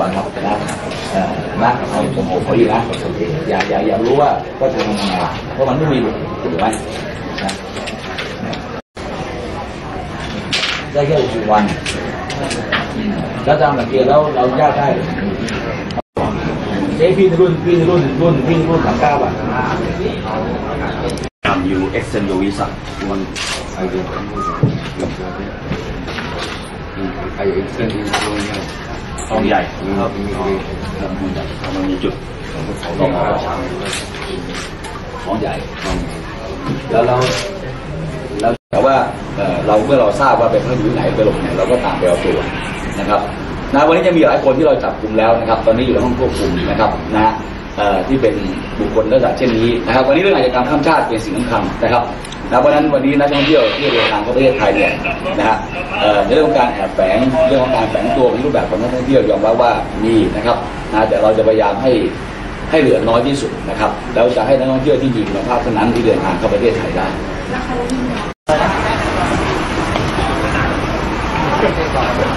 bạn học Việt Nam à, bác thôi còn một khỏi gì bác dạ dạ dạ lúa có thể là có bánh quy được anh ra cái chủ quan ra ra mà kia đâu đâu ra tay thế pin luôn pin luôn luôn pin luôn là cao à làm nhiều action rồi sao luôn ai cũng ai cũng luôn nhau ไหมนะได้แค่สิบวันแล้วตามหลักเกณฑ์แล้วเรายากได้เอ้พี่รุ่นพี่รุ่นรุ่นพี่รุ่นสามเก้าอะ Um, you extend your visa. You want ไอเอ็กเซนต์ที่ตรงนี้ทองใหญ่ครับมีมันมีจุดต้องมาของใหญ่แล้วเราแล้วแต่ว่าเอ่อเราเมื่อเราทราบว่าเป็นพระอยู่ที่ไหนไปหลบไหนเราก็ตามไปเอาตัวนะครับ นะวันนี้จะมีหลายคนที่เราจับกลุ่มแล้วนะครับ ตอนนี้อยู่ในห้องควบคุมนะครับนะที่เป็นบุคคลลักษณะเช่นนี้นะครับ วันนี้เรื่องอาชญากรรมข้ามชาติเป็นสิ่งสำคัญนะครับนะเพราะฉะนั้นวันนี้นักท่องเที่ยวที่เดินทางเข้าประเทศไทยเนี่ยนะฮะเอ่อในเรื่องของการแอบแฝงเรื่องของการแฝงตัวเป็นรูปแบบของนักท่องเที่ยวยอมรับว่ามีนะครับนะแต่เราจะพยายามให้ให้เหลือน้อยที่สุดนะครับแล้วจะให้นักท่องเที่ยวที่มีคุณภาพเท่านั้นที่เดินทางเข้าประเทศไทยได้เ